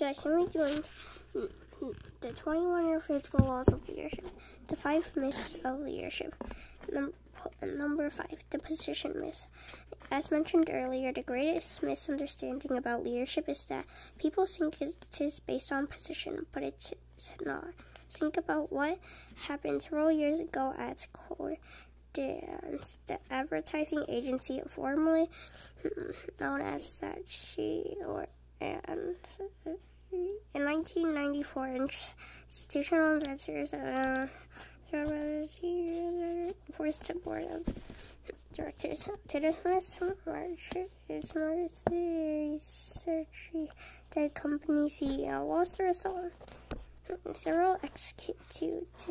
guys, I'm doing the 21 irrefutable laws of leadership, the five myths of leadership. Num- number five, the position myth. As mentioned earlier, the greatest misunderstanding about leadership is that people think it is based on position, but it's not. Think about what happened several years ago at Cordiant, the advertising agency formerly known as Saatchi or and 1994, institutional investors uh, forced to board of directors to dismiss March is research the company CEO lost the result. Several executives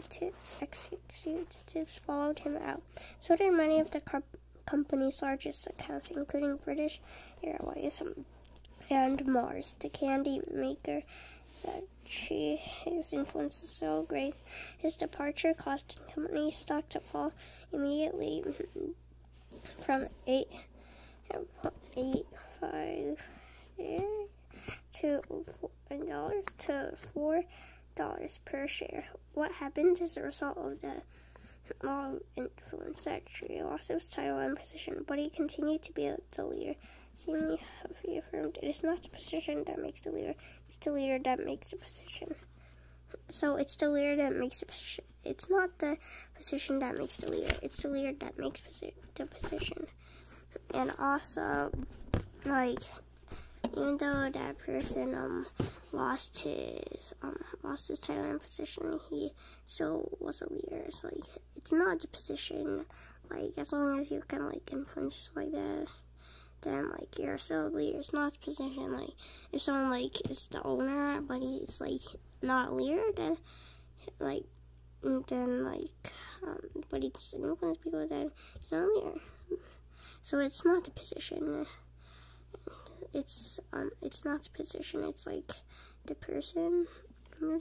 followed him out. So did many of the company's largest accounts, including British Airways and Mars, the candy maker, she his influence is so great. His departure caused the company's stock to fall immediately from eight eight five to four dollars to four dollars per share. What happened as a result of the long influence that she lost his title and position, but he continued to be the leader seemingly have affirmed it is not the position that makes the leader, it's the leader that makes the position. So it's the leader that makes the position. It's not the position that makes the leader, it's the leader that makes posi- the position. And also, like, even though that person um lost his um lost his title and position, he still was a leader. It's like it's not the position. Like as long as you kind of like influence like that then like you're a leader. It's not position. Like if someone like is the owner, but he's like not a leader, then like then like um, but he's influence people, then he's not a leader. So it's not the position. It's um it's not the position. It's like the person. So,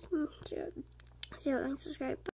so subscribe.